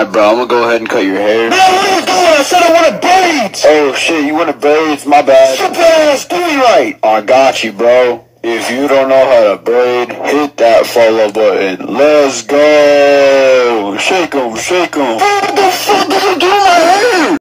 Alright, bro, I'm gonna go ahead and cut your hair. Man, what are you doing? I said I wanted braids. Oh shit, you want braids? My bad. Shut ass, do me right. I got you, bro. If you don't know how to braid, hit that follow button. Let's go. Shake 'em, shake 'em.